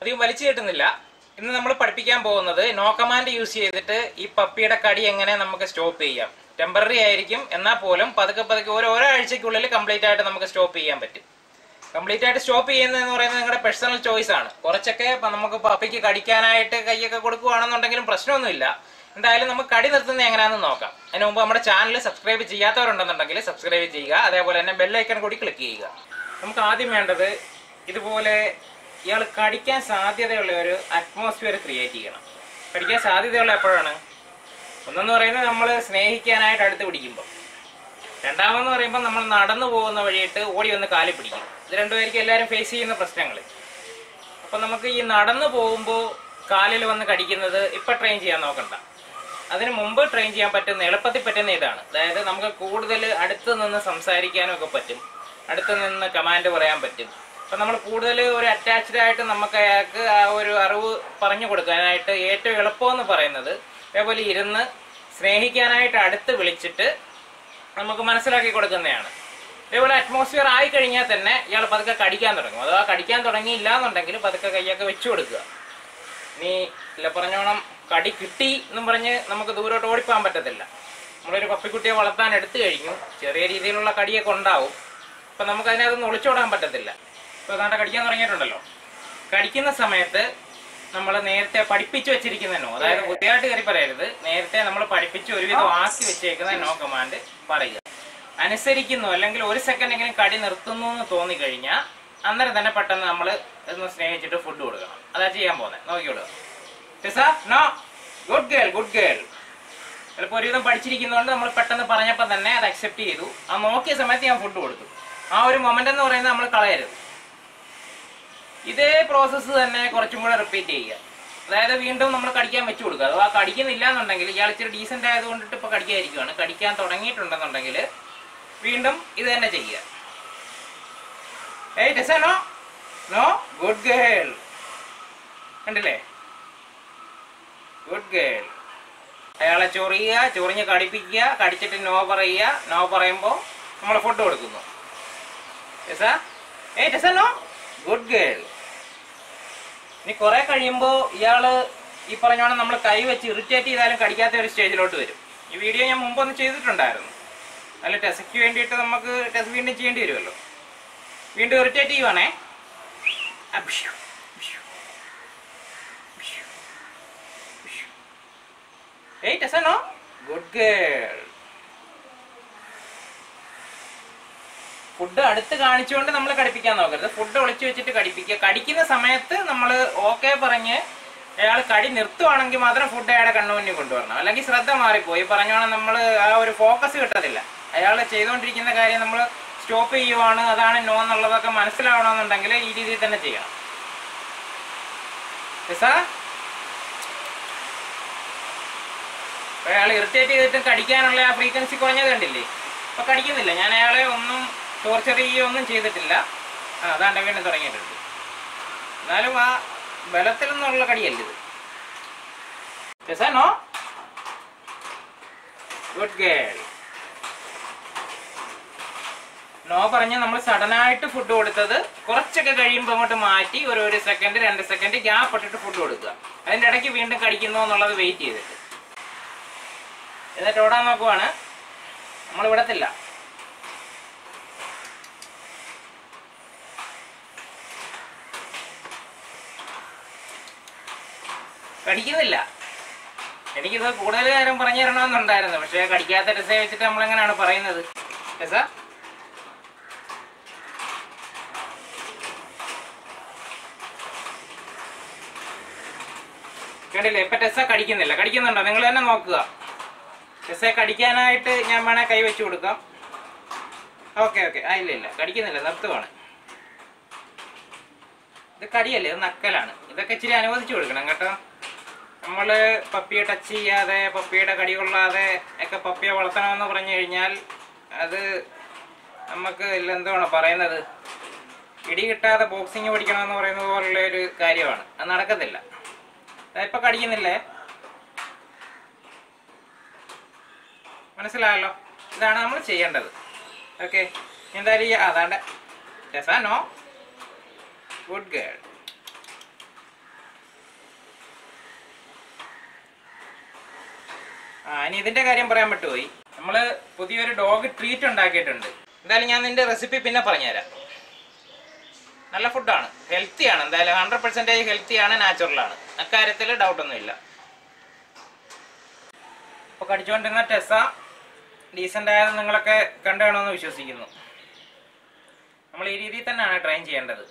അധികം വലിച്ചു കെട്ടുന്നില്ല. ഇന്ന് നമ്മൾ പഠിപ്പിക്കാൻ പോകുന്നത് നോ കമാൻഡ് യൂസ് ചെയ്തിട്ട് ഈ പപ്പിയുടെ കടി എങ്ങനെ നമുക്ക് സ്റ്റോപ്പ് ചെയ്യാം. ടെമ്പററി ആയിരിക്കും എന്നാൽ പോലും പതുക്കെ പതുക്കെ ഓരോ ഒരാഴ്ചക്കുള്ളിൽ കംപ്ലീറ്റ് ആയിട്ട് നമുക്ക് സ്റ്റോപ്പ് ചെയ്യാൻ പറ്റും. കംപ്ലീറ്റ് ആയിട്ട് സ്റ്റോപ്പ് ചെയ്യുന്നതെന്ന് പറയുന്നത് നിങ്ങളുടെ പേഴ്സണൽ ചോയ്സ് ആണ്. കുറച്ചൊക്കെ നമുക്ക് പപ്പിക്ക് കടിക്കാനായിട്ട് കൈയൊക്കെ കൊടുക്കുകയാണെന്നുണ്ടെങ്കിലും പ്രശ്നമൊന്നുമില്ല. എന്തായാലും നമുക്ക് കടി നിർത്തുന്നത് എങ്ങനെയാണെന്ന് നോക്കാം. അതിന് മുമ്പ് നമ്മുടെ ചാനൽ സബ്സ്ക്രൈബ് ചെയ്യാത്തവരുണ്ടെന്നുണ്ടെങ്കിൽ സബ്സ്ക്രൈബ് ചെയ്യുക. അതേപോലെ തന്നെ ബെല്ലൈക്കൺ കൂടി ക്ലിക്ക് ചെയ്യുക. നമുക്ക് ആദ്യം വേണ്ടത് ഇതുപോലെ ഇയാൾ കടിക്കാൻ സാധ്യതയുള്ള ഒരു അറ്റ്മോസ്ഫിയർ ക്രിയേറ്റ് ചെയ്യണം. കടിക്കാൻ സാധ്യതയുള്ള എപ്പോഴാണ്? ഒന്നെന്ന് പറയുന്നത് നമ്മൾ സ്നേഹിക്കാനായിട്ട് അടുത്ത് പിടിക്കുമ്പോൾ രണ്ടാമെന്ന് പറയുമ്പോൾ നമ്മൾ നടന്നു പോകുന്ന വഴിയിട്ട് ഓടി വന്ന് കാലിൽ പിടിക്കും. ഇത് രണ്ടുപേർക്കും എല്ലാവരും ഫേസ് ചെയ്യുന്ന പ്രശ്നങ്ങൾ അപ്പൊ നമുക്ക് ഈ നടന്നു പോകുമ്പോൾ കാലിൽ വന്ന് കടിക്കുന്നത് ഇപ്പൊ ട്രെയിൻ ചെയ്യാൻ നോക്കണ്ട. അതിന് മുമ്പ് ട്രെയിൻ ചെയ്യാൻ പറ്റുന്ന എളുപ്പത്തിൽ പറ്റുന്ന ഇതാണ്. അതായത് നമുക്ക് കൂടുതൽ അടുത്ത് നിന്ന് സംസാരിക്കാനും ഒക്കെ പറ്റും. അടുത്ത് നിന്ന് കമാൻഡ് പറയാൻ പറ്റും. അപ്പൊ നമ്മൾ കൂടുതൽ ഒരു അറ്റാച്ച്ഡ് ആയിട്ട് നമുക്ക് അയാൾക്ക് ആ ഒരു അറിവ് പറഞ്ഞു കൊടുക്കാനായിട്ട് ഏറ്റവും എളുപ്പമെന്ന് പറയുന്നത് അതേപോലെ ഇരുന്ന് സ്നേഹിക്കാനായിട്ട് അടുത്ത് വിളിച്ചിട്ട് നമുക്ക് മനസ്സിലാക്കി കൊടുക്കുന്നതാണ്. ഇതേപോലെ അറ്റ്മോസ്ഫിയർ ആയി കഴിഞ്ഞാൽ തന്നെ ഇയാൾ പതുക്കെ കടിക്കാൻ തുടങ്ങും. അഥവാ കടിക്കാൻ തുടങ്ങിയില്ല എന്നുണ്ടെങ്കിൽ പതുക്കെ കൈയൊക്കെ വെച്ചു കൊടുക്കുക. നീ ഇല്ല പറഞ്ഞോണം കടി കിട്ടി എന്നും പറഞ്ഞ് നമുക്ക് ദൂരോട്ട് ഓടിപ്പോകാൻ പറ്റത്തില്ല. നമ്മളൊരു പപ്പിക്കുട്ടിയെ വളർത്താൻ എടുത്തു കഴിഞ്ഞു. ചെറിയ രീതിയിലുള്ള കടിയൊക്കെ ഉണ്ടാവും. അപ്പം നമുക്ക് അതിനകത്തൊന്നും ഒളിച്ചോടാൻ പറ്റത്തില്ല. ഇപ്പൊ അതാണ്ട് കടിക്കാൻ തുടങ്ങിയിട്ടുണ്ടല്ലോ. കടിക്കുന്ന സമയത്ത് നമ്മൾ നേരത്തെ പഠിപ്പിച്ചു വെച്ചിരിക്കുന്ന നോ അതായത് പുതിയതായിട്ട് കയറി പറയരുത്. നേരത്തെ നമ്മൾ പഠിപ്പിച്ച് ഒരുവിധം ആക്കി വെച്ചേക്കുന്ന നോ കമാൻഡ് പറയുക. അനുസരിക്കുന്നു അല്ലെങ്കിൽ ഒരു സെക്കൻഡ് എങ്കിലും കടി നിർത്തുന്നു എന്ന് തോന്നിക്കഴിഞ്ഞാൽ അന്നേരം തന്നെ പെട്ടെന്ന് നമ്മൾ ഒന്ന് സ്നേഹിച്ചിട്ട് ഫുഡ് കൊടുക്കണം. അതാ ചെയ്യാൻ പോകുന്നത് നോക്കിയോളൂ no? Good girl good girl ചിലപ്പോൾ ഒരുവിധം പഠിച്ചിരിക്കുന്നതുകൊണ്ട് നമ്മൾ പെട്ടെന്ന് പറഞ്ഞപ്പോൾ തന്നെ അത് അക്സെപ്റ്റ് ചെയ്തു. ആ നോക്കിയ സമയത്ത് ഞാൻ ഫുഡ് കൊടുത്തു. ആ ഒരു മൊമെന്റ് എന്ന് പറയുന്നത് നമ്മൾ കളയരുത്. ഇതേ പ്രോസസ്സ് തന്നെ കുറച്ചും കൂടെ റിപ്പീറ്റ് ചെയ്യുക. അതായത് വീണ്ടും നമ്മൾ കടിക്കാൻ വെച്ചു കൊടുക്കുക. അഥവാ കടിക്കുന്നില്ല എന്നുണ്ടെങ്കിൽ ഇയാൾ ഇച്ചിരി ഡീസെന്റ് ആയതുകൊണ്ടിട്ട് ഇപ്പോൾ കടിക്കാതിരിക്കുകയാണ് കടിക്കാൻ തുടങ്ങിയിട്ടുണ്ടെന്നുണ്ടെങ്കിൽ വീണ്ടും ഇത് തന്നെ ചെയ്യുക. ഏയ് നോ? ഗുഡ് ഗേൾ കണ്ടില്ലേ? ഗുഡ് ഗേൾ അയാളെ ചൊറിയുക ചൊറിഞ്ഞ് കടിപ്പിക്കുക കടിച്ചിട്ട് നോ പറയുക. നോ പറയുമ്പോൾ നമ്മൾ ഫുഡ് കൊടുക്കുന്നു. ടെസ ഏയ് ടെസ ഗുഡ് ഗേൾ ഇനി കുറെ കഴിയുമ്പോൾ ഇയാൾ ഈ പറഞ്ഞോണം നമ്മൾ കൈ വെച്ച് ഇറിറ്റേറ്റ് ചെയ്താലും കടിക്കാത്ത ഒരു സ്റ്റേജിലോട്ട് വരും. ഈ വീഡിയോ ഞാൻ മുമ്പൊന്ന് ചെയ്തിട്ടുണ്ടായിരുന്നു. അല്ല ടെസ്ക്ക് വേണ്ടിയിട്ട് നമുക്ക് ടെസ്റ്റ് വീണ്ടും ചെയ്യേണ്ടി വരുമല്ലോ. വീണ്ടും ഇറിറ്റേറ്റ് ചെയ്യുവാണേ. ഏയ് അപ്ഷ്യു, അപ്ഷ്യു. ഏയ് ടെസനോ ഗുഡ് ഗേൾ ഫുഡ് അടുത്ത് കാണിച്ചുകൊണ്ട് നമ്മൾ കടിപ്പിക്കാൻ നോക്കരുത്. ഫുഡ് ഒളിച്ചു വെച്ചിട്ട് കടിപ്പിക്കുക. കടിക്കുന്ന സമയത്ത് നമ്മൾ ഓക്കെ പറഞ്ഞ് അയാൾ കടി നിർത്തുവാണെങ്കിൽ മാത്രം ഫുഡ് അയാളുടെ കണ്ണുമുന്നിൽ കൊണ്ടുവരണം. അല്ലെങ്കിൽ ശ്രദ്ധ മാറിപ്പോയി. പറഞ്ഞോണം നമ്മൾ ആ ഒരു ഫോക്കസ് കിട്ടത്തില്ല. അയാൾ ചെയ്തുകൊണ്ടിരിക്കുന്ന കാര്യം നമ്മൾ സ്റ്റോപ്പ് ചെയ്യുവാണ്. അതാണ് നോ എന്നുള്ളതൊക്കെ മനസ്സിലാവണമെന്നുണ്ടെങ്കിൽ ഈ രീതിയിൽ തന്നെ ചെയ്യണം. അയാൾ ഇറിറ്റേറ്റ് ചെയ്തിട്ട് കടിക്കാനുള്ള ആ ഫ്രീക്വൻസി കുറഞ്ഞത് കണ്ടില്ലേ? അപ്പൊ കടിക്കുന്നില്ല. ഞാൻ അയാളെ ഒന്നും ടോർച്ചർ ഒന്നും ചെയ്തിട്ടില്ല. ആ അതാണ്ട് വീണ്ടും തുടങ്ങിയിട്ടുണ്ട്. എന്നാലും ആ ബലത്തിൽ നിന്നുള്ള കടിയല്ല ഇത്? രസാനോ ഗുഡ് ഗേൾ നോ പറഞ്ഞ് നമ്മൾ സഡൻ ആയിട്ട് ഫുഡ് കൊടുത്തത് കുറച്ചൊക്കെ കഴിയുമ്പോൾ അങ്ങോട്ട് മാറ്റി ഒരു ഒരു സെക്കൻഡ് രണ്ട് സെക്കൻഡ് ഗ്യാപ്പ് ഇട്ടിട്ട് ഫുഡ് കൊടുക്കുക. അതിന്റെ ഇടയ്ക്ക് വീണ്ടും കടിക്കുന്നു എന്നുള്ളത് വെയിറ്റ് ചെയ്തിട്ട്. എന്നിട്ട് ഓടാൻ നോക്കുവാണ്. നമ്മൾ വിടത്തില്ല. കടിക്കുന്നില്ല. എനിക്കിത് കൂടുതൽ കാര്യം പറഞ്ഞു തരണമെന്നുണ്ടായിരുന്നു. പക്ഷേ കടിക്കാത്ത രസ വെച്ചിട്ട് നമ്മളെങ്ങനെയാണ് പറയുന്നത്? കണ്ടില്ലേ? ഇപ്പൊ ടെസ കടിക്കുന്നില്ല. കടിക്കുന്നുണ്ടോ? നിങ്ങൾ തന്നെ നോക്കുക. ടെസ്സെ കടിക്കാനായിട്ട് ഞാൻ വേണേ കൈ വെച്ചു കൊടുക്കാം. Okay okay. ആ ഇല്ല ഇല്ല. കടിക്കുന്നില്ല. നിർത്തുവാണ്. ഇത് കടിയല്ലേ? ഇത് നക്കലാണ്. ഇതൊക്കെ ഇച്ചിരി അനുവദിച്ചു കൊടുക്കണം കേട്ടോ. നമ്മൾ പപ്പിയെ ടച്ച് ചെയ്യാതെ പപ്പിയുടെ കടി കൊള്ളാതെ ഒക്കെ പപ്പിയെ വളർത്തണമെന്ന് പറഞ്ഞു കഴിഞ്ഞാൽ അത് നമുക്ക് എന്താണ് പറയുന്നത്? ഇടി കിട്ടാതെ ബോക്സിങ് പഠിക്കണമെന്ന് പറയുന്നത് പോലുള്ള ഒരു കാര്യമാണ്. അത് നടക്കത്തില്ല. ഇപ്പൊ കടിക്കുന്നില്ലേ? മനസ്സിലായല്ലോ? ഇതാണ് നമ്മൾ ചെയ്യേണ്ടത്. ഓക്കെ എന്തായാലും അതാണ്ട്. രസാനോ ഗുഡ് ഗേൾ ആ ഇനി ഇതിന്റെ കാര്യം പറയാൻ പറ്റുപോയി നമ്മൾ പുതിയൊരു ഡോഗ് ട്രീറ്റ് ഉണ്ടാക്കിയിട്ടുണ്ട്. എന്തായാലും ഞാൻ നിന്റെ റെസിപ്പി പിന്നെ പറഞ്ഞുതരാം. നല്ല ഫുഡാണ് ഹെൽത്തിയാണ് എന്തായാലും ഹൺഡ്രഡ് പെർസെന്റേജ് ഹെൽത്തിയാണ് നാച്ചുറലാണ് അക്കാര്യത്തിൽ ഡൗട്ടൊന്നുമില്ല ഇപ്പോൾ കടിച്ചുകൊണ്ടിരുന്ന ടെസ ഡീസന്റ് ആയത് നിങ്ങളൊക്കെ കണ്ടു കാണുമെന്ന് വിശ്വസിക്കുന്നു. നമ്മൾ ഈ രീതിയിൽ തന്നെയാണ് ട്രെയിൻ ചെയ്യേണ്ടത്.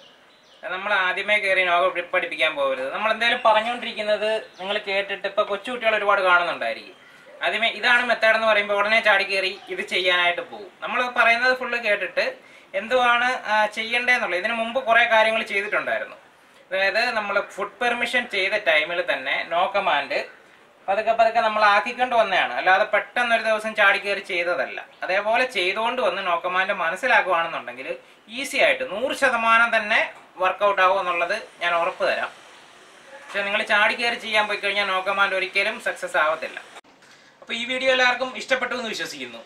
നമ്മൾ ആദ്യമേ കയറി നോക പഠിപ്പിക്കാൻ പോകരുത്. നമ്മൾ എന്തായാലും പറഞ്ഞുകൊണ്ടിരിക്കുന്നത് നിങ്ങൾ കേട്ടിട്ട് ഇപ്പൊ കൊച്ചുകുട്ടികൾ ഒരുപാട് കാണുന്നുണ്ടായിരിക്കും. ആദ്യമേ ഇതാണ് മെത്തേഡ് എന്ന് പറയുമ്പോൾ ഉടനെ ചാടി കയറി ഇത് ചെയ്യാനായിട്ട് പോകും. നമ്മൾ പറയുന്നത് ഫുള്ള് കേട്ടിട്ട് എന്തുവാണ് ചെയ്യേണ്ടതെന്നുള്ളത്. ഇതിനു മുമ്പ് കുറേ കാര്യങ്ങൾ ചെയ്തിട്ടുണ്ടായിരുന്നു. അതായത് നമ്മൾ ഫുഡ് പെർമിഷൻ ചെയ്ത ടൈമിൽ തന്നെ നോ കമാൻഡ് പതുക്കെ പതുക്കെ നമ്മൾ ആക്കിക്കൊണ്ട് വന്നതാണ്. അല്ലാതെ പെട്ടെന്ന് ഒരു ദിവസം ചാടി കയറി ചെയ്തതല്ല. അതേപോലെ ചെയ്തുകൊണ്ട് വന്ന് നോ കമാൻഡ് മനസ്സിലാക്കുകയാണെന്നുണ്ടെങ്കിൽ ഈസി ആയിട്ട് നൂറ് ശതമാനം തന്നെ വർക്കൗട്ട് ആവും എന്നുള്ളത് ഞാൻ ഉറപ്പ് തരാം. പക്ഷെ നിങ്ങൾ ചാടി കയറി ചെയ്യാൻ പോയി കഴിഞ്ഞാൽ നോ കമാൻഡ് ഒരിക്കലും സക്സസ് ആവത്തില്ല. അപ്പോൾ ഈ വീഡിയോ എല്ലാവർക്കും ഇഷ്ടപ്പെട്ടു എന്ന് വിശ്വസിക്കുന്നു.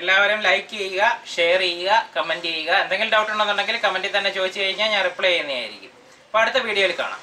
എല്ലാവരും ലൈക്ക് ചെയ്യുക ഷെയർ ചെയ്യുക കമന്റ് ചെയ്യുക. എന്തെങ്കിലും ഡൗട്ട് ഉണ്ടെന്നുണ്ടെങ്കിൽ കമന്റിൽ തന്നെ ചോദിച്ചു കഴിഞ്ഞാൽ ഞാൻ റിപ്ലൈ ചെയ്യുന്നതായിരിക്കും. അപ്പോൾ അടുത്ത വീഡിയോയിൽ കാണാം.